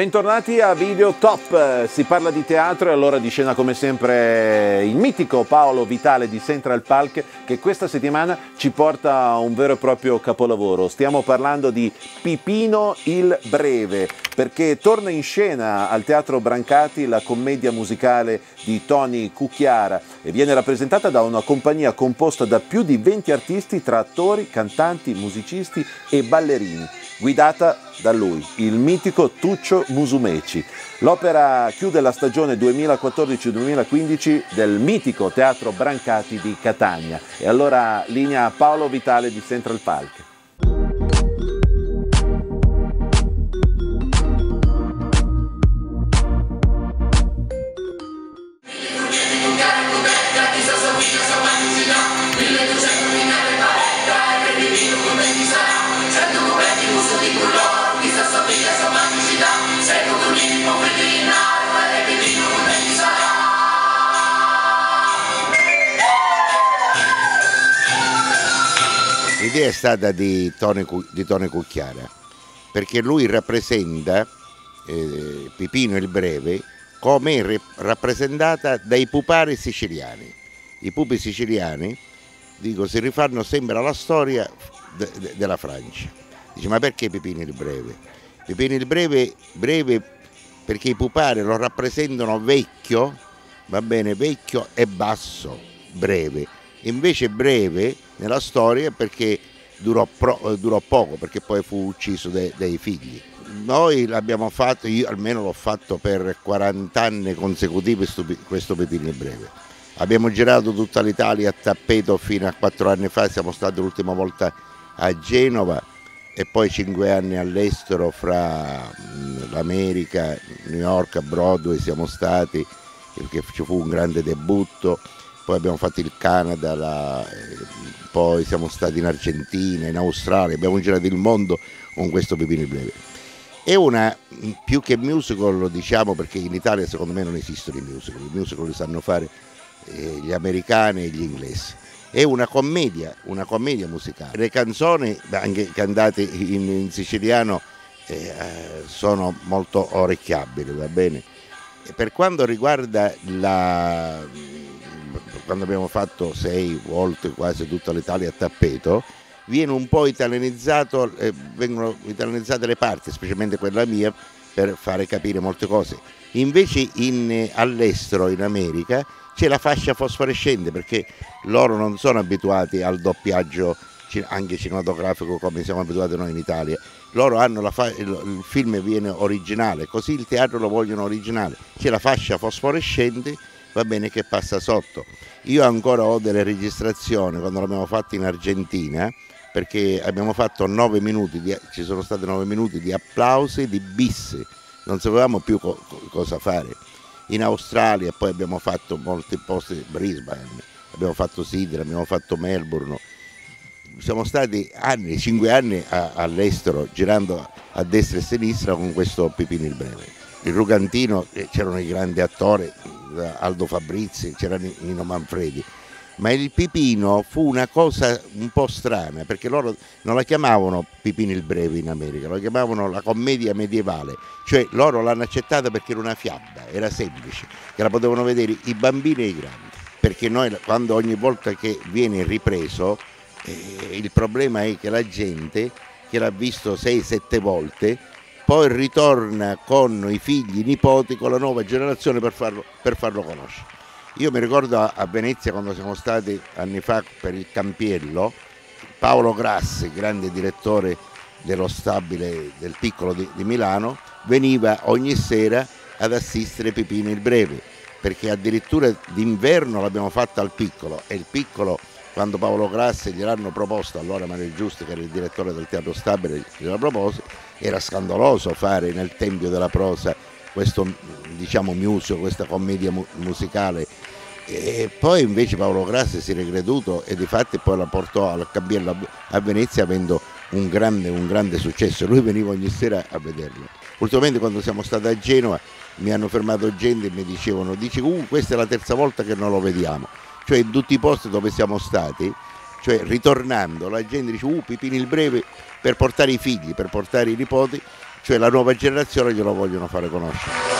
Bentornati a Video Top, si parla di teatro e allora di scena come sempre il mitico Paolo Vitale di Central Park che questa settimana ci porta a un vero e proprio capolavoro. Stiamo parlando di Pipino il Breve perché torna in scena al Teatro Brancati la commedia musicale di Tony Cucchiara e viene rappresentata da una compagnia composta da più di 20 artisti tra attori, cantanti, musicisti e ballerini guidata da lui, il mitico Tuccio Musumeci. L'opera chiude la stagione 2014-2015 del mitico Teatro Brancati di Catania. E allora linea Paolo Vitale di Central Park. L'idea è stata di Tone, di Tone Cucchiara, perché lui rappresenta eh, Pipino il Breve come rappresentata dai pupari siciliani. I pupi siciliani, dico, si rifanno sempre alla storia de, de, della Francia. Dice, ma perché Pipino il Breve? Pipino il Breve, breve perché i pupari lo rappresentano vecchio, va bene, vecchio e basso, breve. Invece breve nella storia perché durò, pro, durò poco, perché poi fu ucciso dai, dai figli. Noi l'abbiamo fatto, io almeno l'ho fatto per 40 anni consecutivi questo Pepino Breve. Abbiamo girato tutta l'Italia a tappeto fino a 4 anni fa, siamo stati l'ultima volta a Genova e poi 5 anni all'estero fra l'America, New York, Broadway siamo stati perché ci fu un grande debutto poi abbiamo fatto il Canada, la, eh, poi siamo stati in Argentina, in Australia, abbiamo girato il mondo con questo Pepino Breve. È una, più che musical lo diciamo perché in Italia secondo me non esistono i musical, i musical li sanno fare eh, gli americani e gli inglesi. È una commedia, una commedia musicale. Le canzoni, anche cantate in, in siciliano, eh, sono molto orecchiabili, va bene? E per quanto riguarda la, quando abbiamo fatto sei volte quasi tutta l'Italia a tappeto, viene un po' italianizzato, eh, vengono italianizzate le parti, specialmente quella mia, per fare capire molte cose. Invece in, eh, all'estero, in America, c'è la fascia fosforescente perché loro non sono abituati al doppiaggio anche cinematografico come siamo abituati noi in Italia. Loro hanno la fa- il film viene originale, così il teatro lo vogliono originale. C'è la fascia fosforescente va bene che passa sotto. Io ancora ho delle registrazioni quando l'abbiamo fatto in Argentina perché abbiamo fatto nove minuti, di, ci sono stati nove minuti di applausi, di bis, non sapevamo più co cosa fare. In Australia poi abbiamo fatto molti posti, Brisbane, abbiamo fatto Sydney, abbiamo fatto Melbourne, siamo stati anni, cinque anni all'estero girando a destra e a sinistra con questo Pipino il Breve. Il Rugantino, eh, c'erano i grandi attori, Aldo Fabrizi, c'era Nino Manfredi, ma il Pipino fu una cosa un po' strana perché loro non la chiamavano Pipino il Breve in America, la chiamavano la commedia medievale, cioè loro l'hanno accettata perché era una fiaba, era semplice, che la potevano vedere i bambini e i grandi, perché noi quando ogni volta che viene ripreso eh, il problema è che la gente che l'ha visto 6-7 volte poi ritorna con i figli, i nipoti, con la nuova generazione per farlo, per farlo conoscere. Io mi ricordo a Venezia quando siamo stati anni fa per il Campiello, Paolo Grassi, grande direttore dello stabile del piccolo di, di Milano, veniva ogni sera ad assistere Pipino il Breve, perché addirittura d'inverno l'abbiamo fatta al piccolo e il piccolo quando Paolo Grassi gliel'hanno proposto, allora Mario Giusti che era il direttore del teatro stabile gliela propose, era scandaloso fare nel Tempio della Prosa questo diciamo musical, questa commedia mu musicale. E poi invece Paolo Grassi si era creduto e di fatti poi la portò al Cambiello a Venezia avendo un grande, un grande successo, lui veniva ogni sera a vederlo. Ultimamente quando siamo stati a Genova mi hanno fermato gente e mi dicevano, dice uh, questa è la terza volta che non lo vediamo, cioè in tutti i posti dove siamo stati cioè ritornando la gente dice uh Pipini il Breve per portare i figli, per portare i nipoti cioè la nuova generazione glielo vogliono fare conoscere.